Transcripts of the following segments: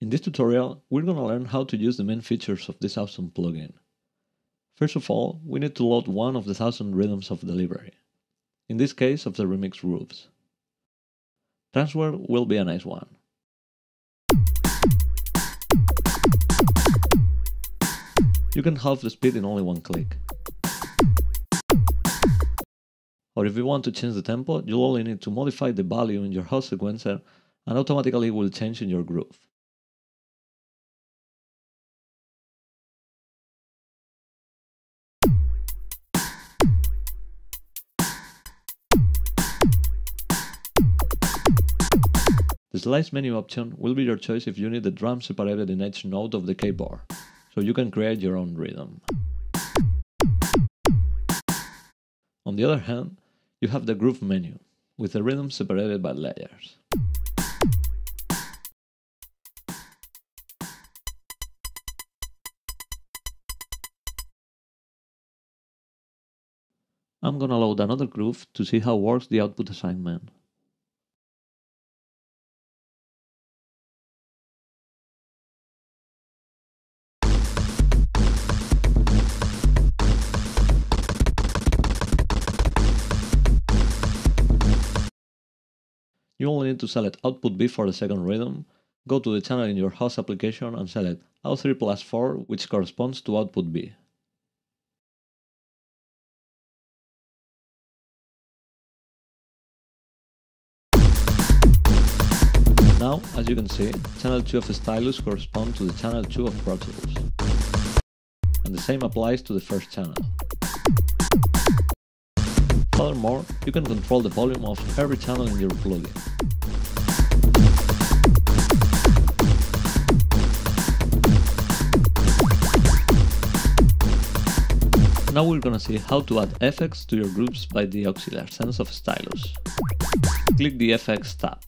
In this tutorial, we're gonna learn how to use the main features of this awesome plugin. First of all, we need to load one of the thousand rhythms of the library, in this case of the remix grooves. Transfer will be a nice one. You can halve the speed in only one click. Or if you want to change the tempo, you'll only need to modify the value in your host sequencer and automatically it will change in your groove. The slice menu option will be your choice if you need the drum separated in each note of the keyboard, so you can create your own rhythm. On the other hand, you have the groove menu, with the rhythm separated by layers. I'm gonna load another groove to see how works the output assignment. You only need to select output B for the second rhythm, go to the channel in your house application and select Out3 plus 4 which corresponds to output B. Now, as you can see, channel 2 of the Stylus corresponds to the channel 2 of Pro Tools. And the same applies to the first channel. Furthermore, you can control the volume of every channel in your plugin. Now we're gonna see how to add effects to your groups by the auxiliar sends of Stylus. Click the Effects tab.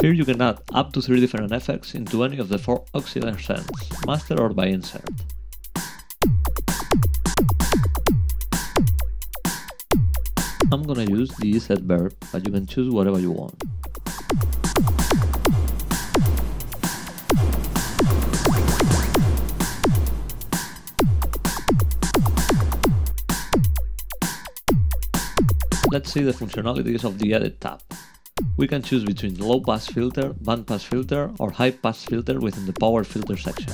Here you can add up to 3 different effects into any of the 4 auxiliar sends, master or by insert. I'm gonna use the EZ verb, but you can choose whatever you want. Let's see the functionalities of the Edit tab. We can choose between low pass filter, band pass filter or high pass filter within the power filter section.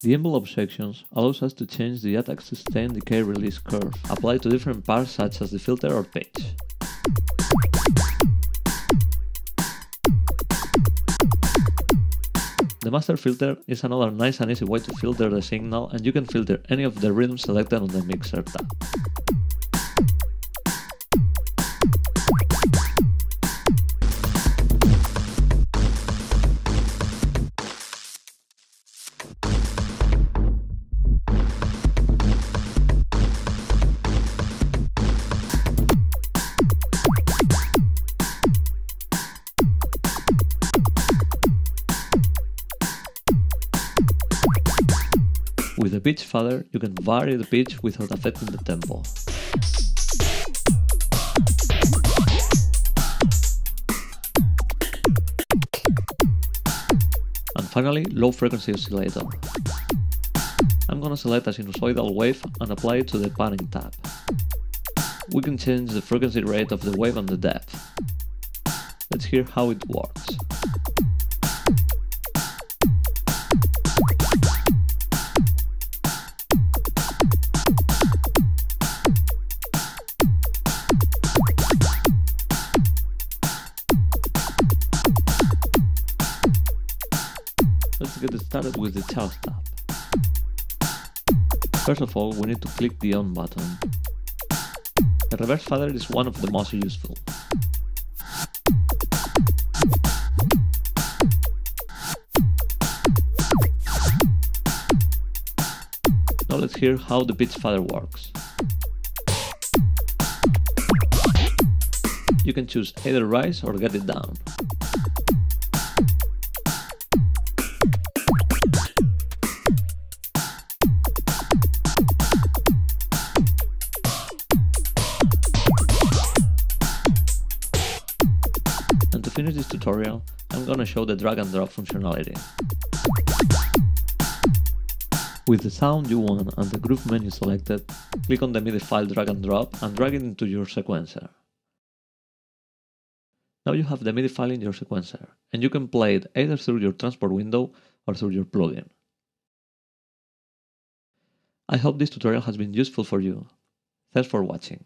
The envelope sections allows us to change the attack sustain decay release curve applied to different parts such as the filter or pitch. The master filter is another nice and easy way to filter the signal and you can filter any of the rhythms selected on the mixer tab. The pitch fader, you can vary the pitch without affecting the tempo. And finally, low frequency oscillator. I'm gonna select a sinusoidal wave and apply it to the panning tab. We can change the frequency rate of the wave and the depth. Let's hear how it works. Started with the Chaos tab. First of all, we need to click the On button. The reverse fader is one of the most useful. Now let's hear how the pitch fader works. You can choose either rise or get it down. Finish this tutorial, I'm gonna show the drag and drop functionality. With the sound you want and the groove menu selected, click on the MIDI file drag and drop and drag it into your sequencer. Now you have the MIDI file in your sequencer, and you can play it either through your transport window or through your plugin. I hope this tutorial has been useful for you. Thanks for watching.